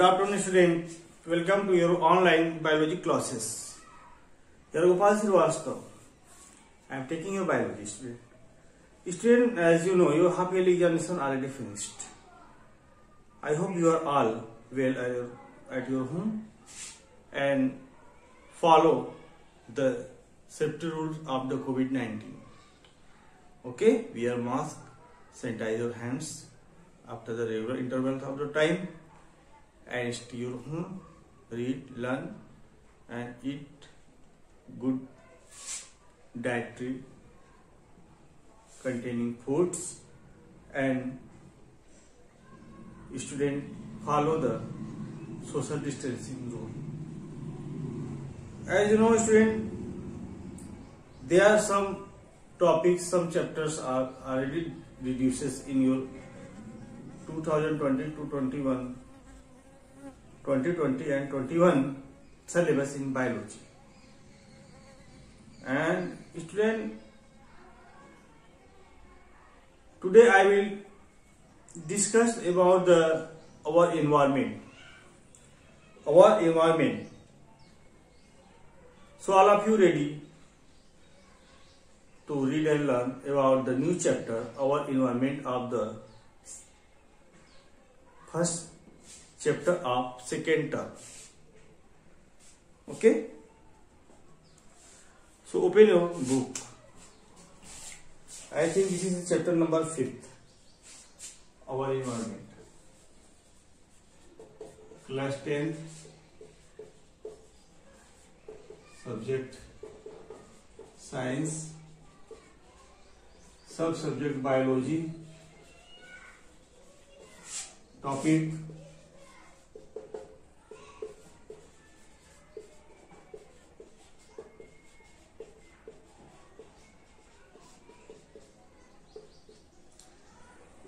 Good afternoon students. Welcome to your online biology classes. Your Gopal I am taking your biology student. Student, as you know, your half yearly examination already finished. I hope you are all well at your, at your home and follow the safety rules of the COVID-19. Okay, wear mask, sanitize your hands after the regular intervals of the time and students read, learn and eat good dietary containing foods and student follow the social distancing rule. As you know student, there are some topics, some chapters are already reduces in your 2020 to 21 2020 and 21 syllabus in biology. And student, today I will discuss about the our environment. Our environment. So all of you ready to read and learn about the new chapter, our environment of the first chapter of second term. Okay. So open your book. I think this is chapter number 5. Our environment. Class 10. Subject science. Sub subject biology. Topic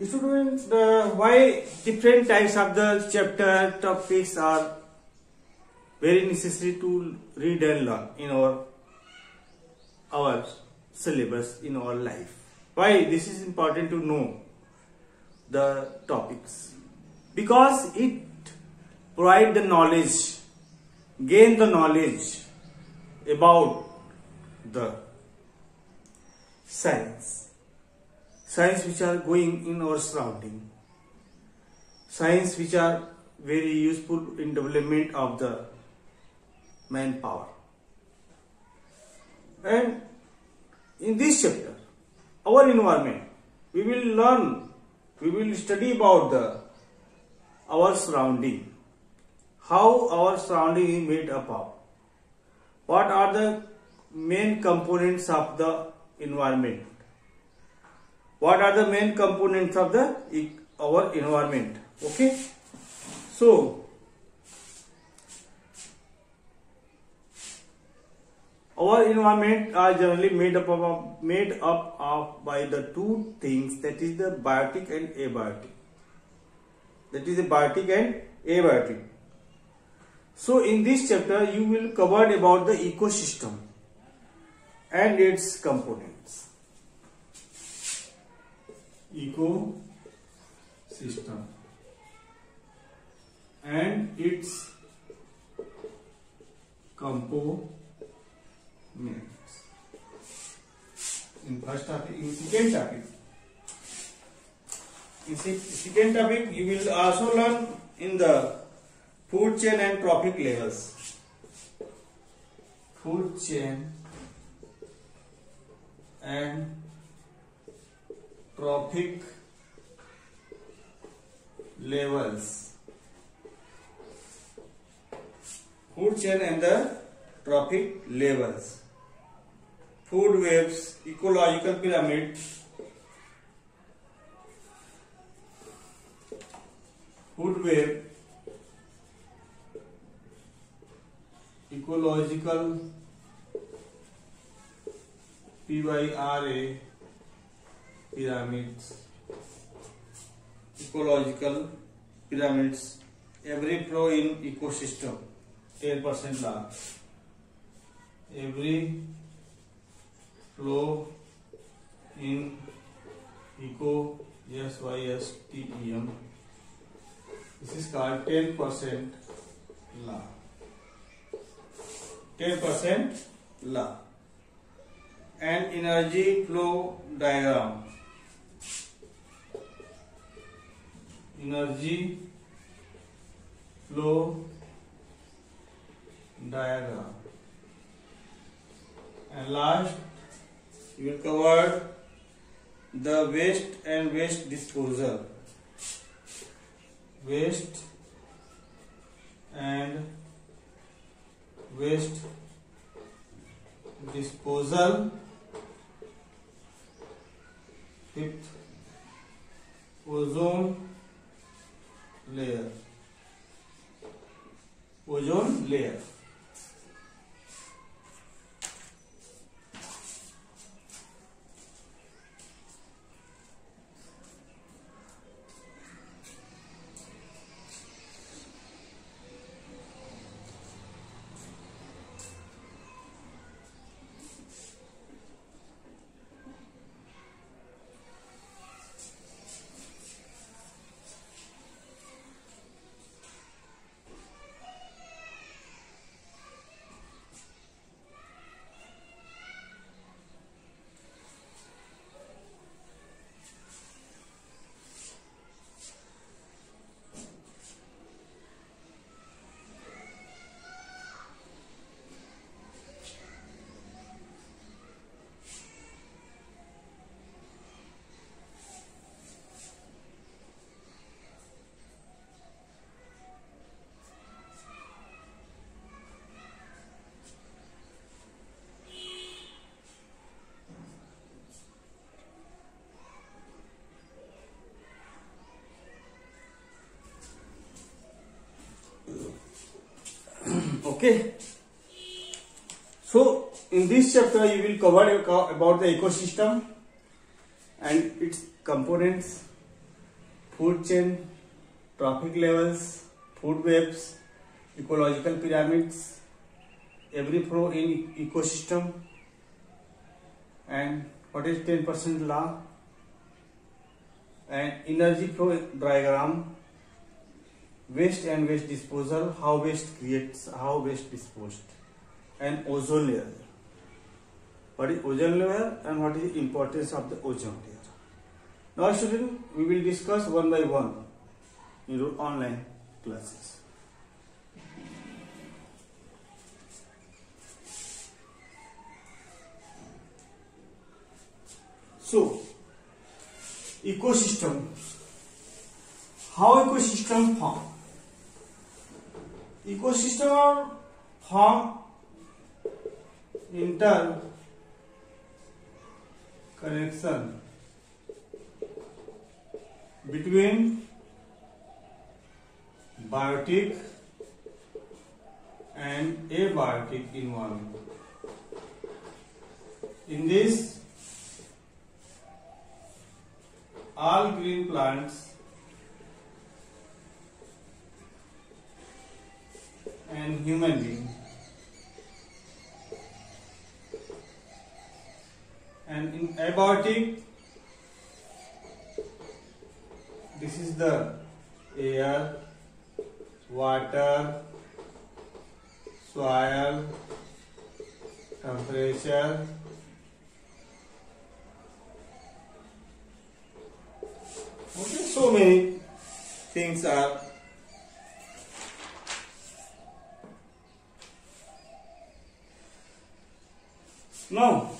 Students, the why different types of the chapter topics are very necessary to read and learn in our our syllabus in our life. Why this is important to know the topics because it provide the knowledge, gain the knowledge about the science science which are going in our surrounding, science which are very useful in development of the manpower. And in this chapter, our environment, we will learn, we will study about the our surrounding, how our surrounding is made up of, what are the main components of the environment, what are the main components of the our environment okay so our environment are generally made up of made up of by the two things that is the biotic and abiotic that is the biotic and abiotic so in this chapter you will cover about the ecosystem and its components ecosystem, and its components. In second topic, you will also learn in the food chain and trophic levels. Food chain and trophic levels. Food chain and the trophic levels. Food webs, ecological pyramid, food web, ecological PYRA pyramids ecological pyramids every pro in ecosystem 10% large every flow in eco s y s t e m this is called 10% law 10% law and energy flow diagram Energy flow diagram. And last, we will cover the waste and waste disposal. Waste and waste disposal. Fifth, ozone layer ozone layer Okay. So in this chapter you will cover about the ecosystem and its components, food chain, traffic levels, food webs, ecological pyramids, every flow in ecosystem and what is 10% law and energy flow diagram waste and waste disposal, how waste creates, how waste disposed, and ozone layer. What is ozone layer and what is the importance of the ozone layer? Now students, we will discuss one by one in your online classes. So, ecosystem. How ecosystem form? ecosystem are form interconnection between biotic and abiotic environment. In this, all green plants and human being. And in abiotic, this is the air, water, soil, temperature, okay, so many things are now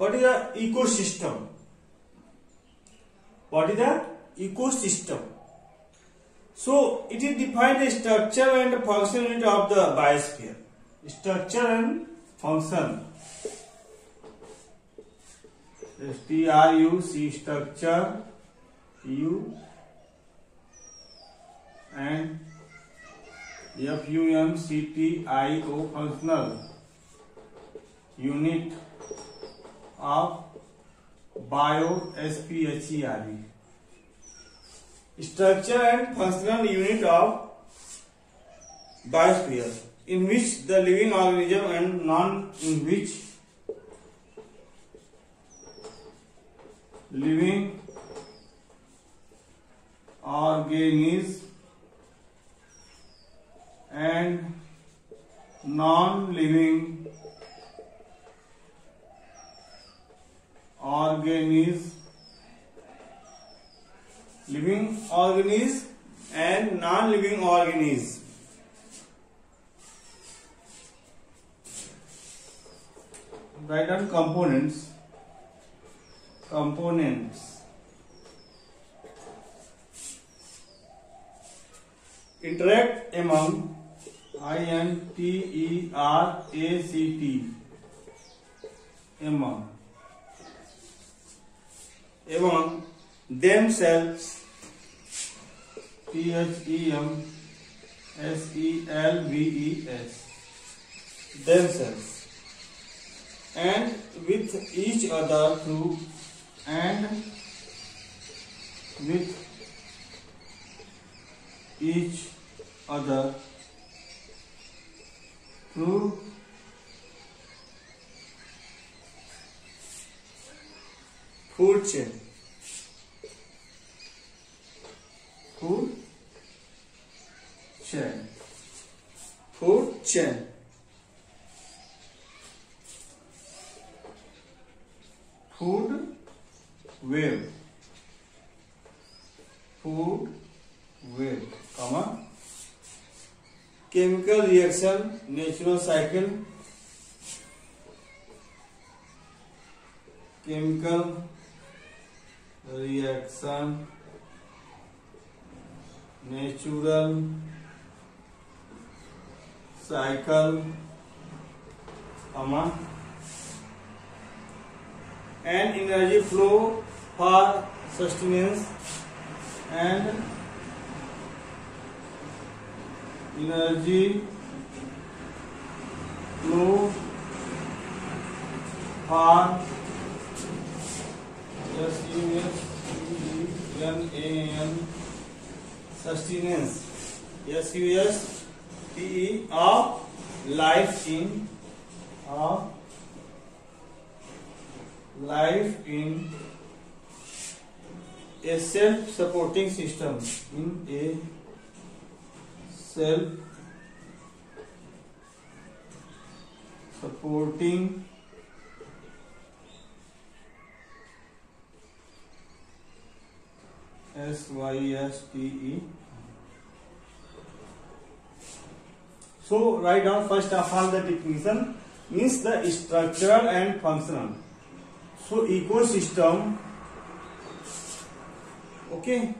what is the ecosystem what is the ecosystem so it is defined the structure and function unit of the biosphere structure and function S T R U C structure U and F U M C T I O functional unit of Bio-SPHERE. Structure and functional unit of biosphere, in which the living organism and non in which living organism and non-living organism living organism and non living organism write down components components interact among i n t e r a c t among এবং themselves T H E M S E L V E S themselves and with each other through and with each other through कुछ कुछ कुछ food web food web comma chemical reaction natural cycle curl, and energy flow for sustenance and energy flow for sustenance, sustenance of life in a life in a self supporting system in a self supporting S Y S T E So write down first of all the definition means the structural and functional. So ecosystem okay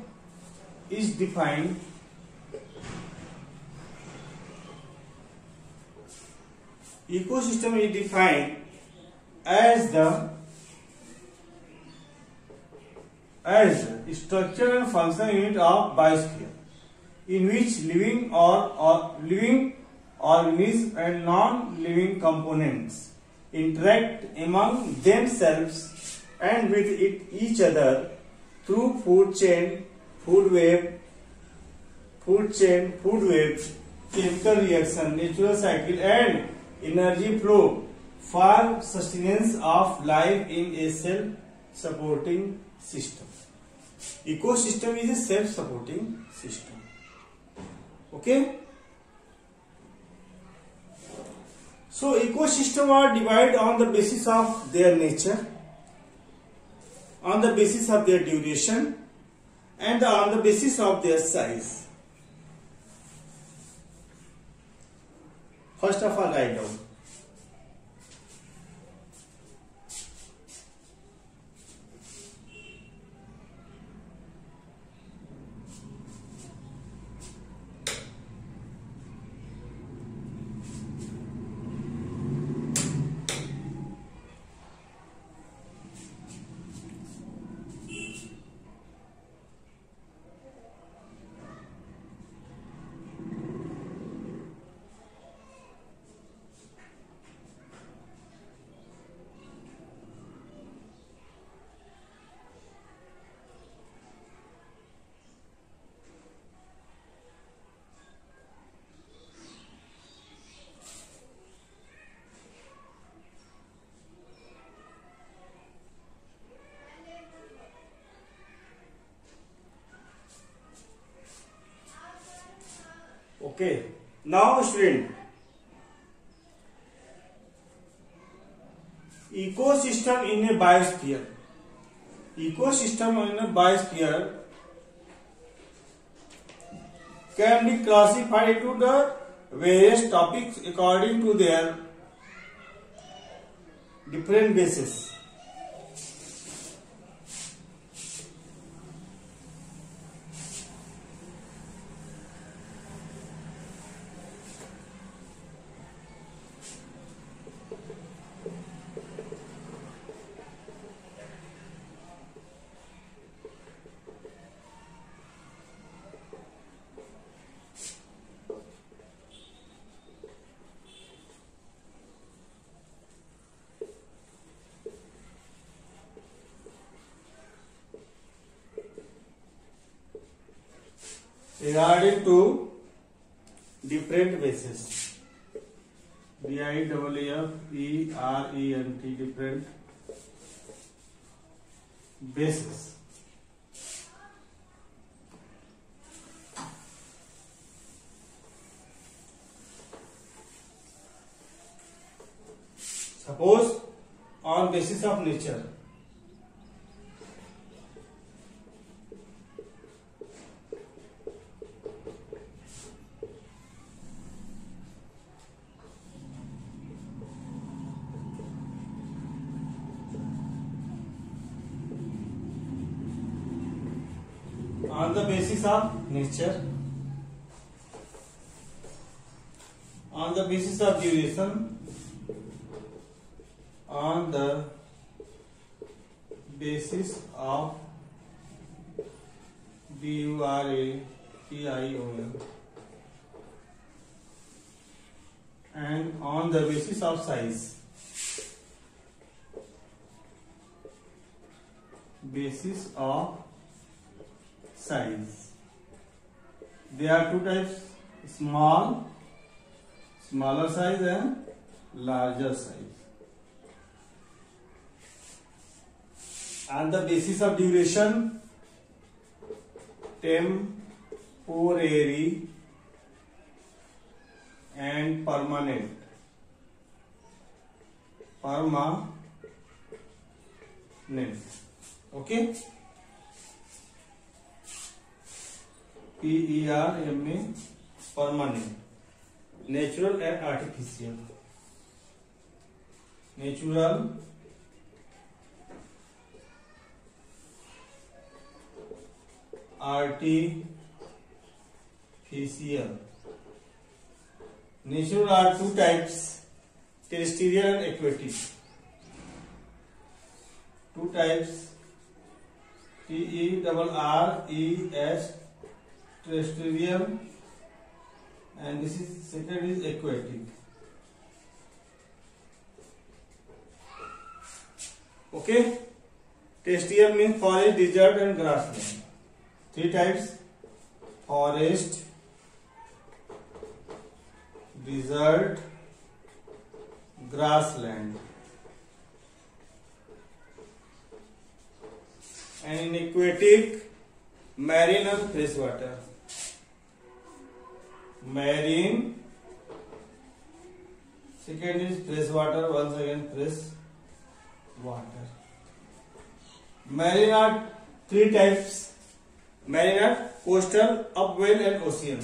is defined ecosystem is defined as the as structure and functional unit of biosphere in which living or, or living organisms and non-living components interact among themselves and with it, each other through food chain, food web, food chain, food web, chemical reaction, natural cycle and energy flow for sustenance of life in a self-supporting system. Ecosystem is a self-supporting system. Okay? So ecosystem are divided on the basis of their nature, on the basis of their duration and on the basis of their size. First of all, write down. Okay, now student, ecosystem in a biosphere. Ecosystem in a biosphere can be classified into the various topics according to their different bases. regarding to different bases. D I double E F E R E N T different bases. Suppose on basis of nature. on the basis of nature on the basis of duration on the basis of B U R A T I O N and on the basis of size basis of size. There are two types, small, smaller size and larger size. And the basis of duration, temporary and permanent. perma Permanent. Okay? PERMA, permanent, natural and artificial. Natural artificial. Natural are two types, terrestrial and aquatic. Two types, TERRES terrestrium and this is second is aquatic okay terrestrium means forest desert and grassland three types forest desert grassland and in aquatic marine and fresh water marine. Second is fresh water. Once again, fresh water. Marine are three types. Marine are coastal, upwell, and ocean.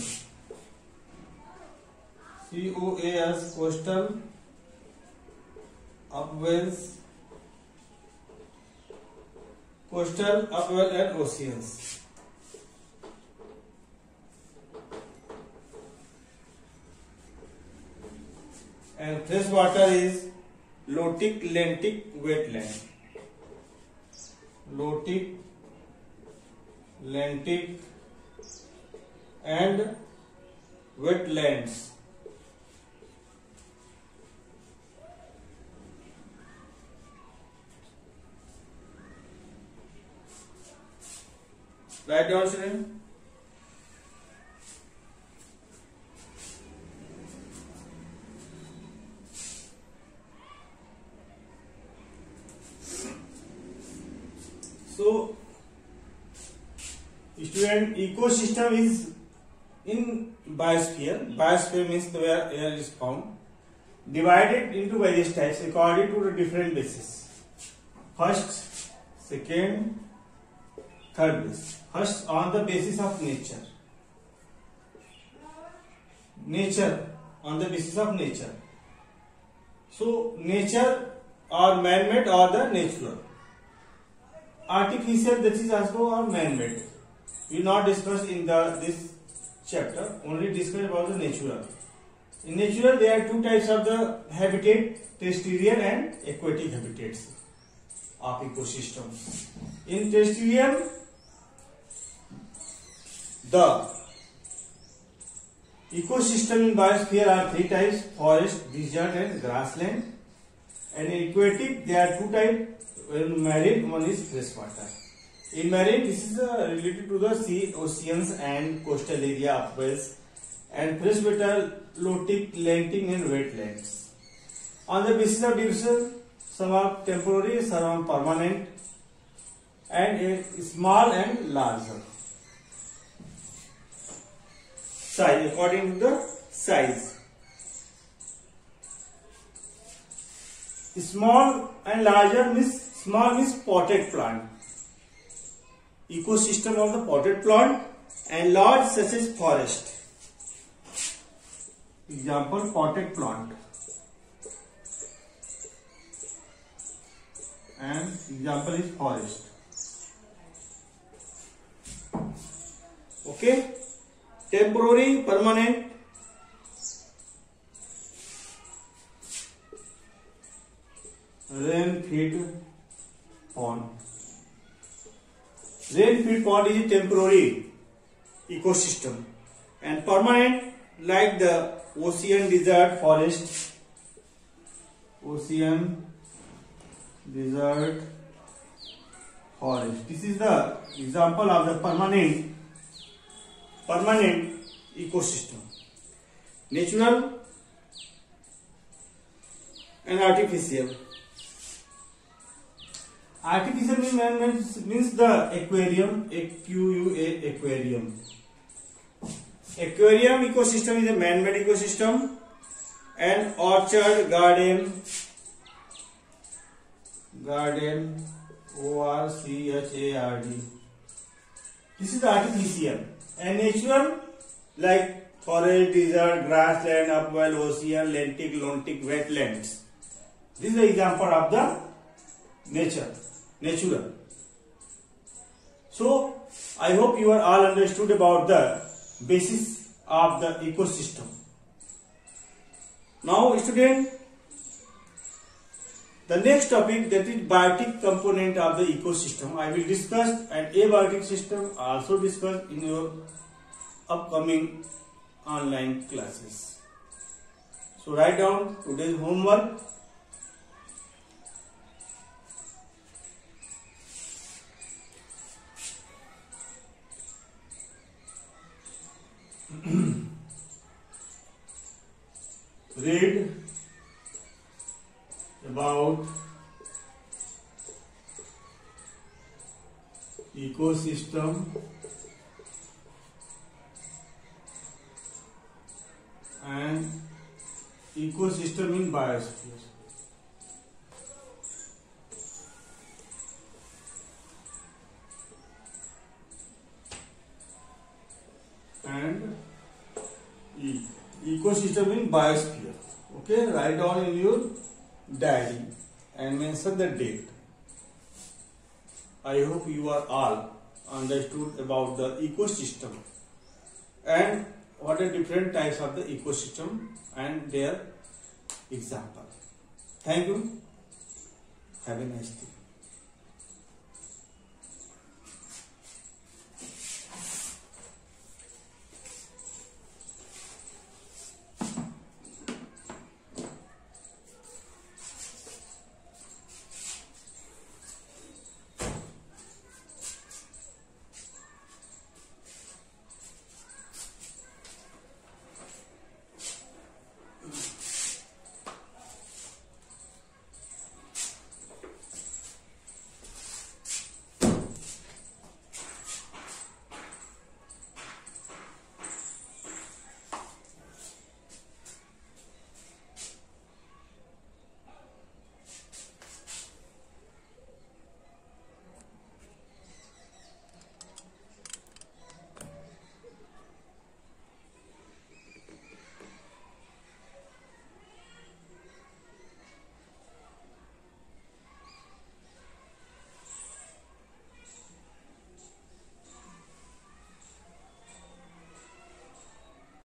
COAS coastal, upwells, coastal, upwell, and oceans. and fresh water is lotic lentic wetland lotic lentic and wetlands write down student So student, ecosystem is in biosphere. Biosphere means where air is found. Divided into various types according to the different bases. First, second, third base. First, on the basis of nature. Nature, on the basis of nature. So, nature or man-made or the natural. artificial that is also or man made we not discussed in the this chapter only discussed about the natural in natural there are two types of the habitat terrestrial and aquatic habitats of ecosystem in terrestrial the ecosystem in biosphere are three types forest desert and grassland and in aquatic there are two types when marine one is freshwater. In marine, this is uh, related to the sea, oceans and coastal area of Wales and freshwater, low tip, landing and wetlands. On the basis of division, some are temporary, some are permanent and small and larger. Size according to the size. Small and larger means Small means potted plant. Ecosystem of the potted plant and large such as forest. Example potted plant and example is forest. Okay, temporary, permanent, rain feed on rain Rainfed pond is a temporary ecosystem and permanent like the ocean desert forest, ocean desert forest. This is the example of the permanent permanent ecosystem. Natural and artificial Artificial means, means the aquarium, AQUA aquarium. Aquarium ecosystem is a man-made ecosystem and orchard, garden, garden, O-R-C-H-A-R-D. This is the artificial and natural like forest, desert, grassland, upwell, ocean, lentic, lontic, wetlands. This is the example of the nature natural. So, I hope you are all understood about the basis of the ecosystem. Now, student, the next topic that is biotic component of the ecosystem. I will discuss an abiotic system also discuss in your upcoming online classes. So write down today's homework read about ecosystem and ecosystem in biosphere and e ecosystem in biosphere Okay, write down in your diary and mention the date. I hope you are all understood about the ecosystem and what are different types of the ecosystem and their example. Thank you. Have a nice day.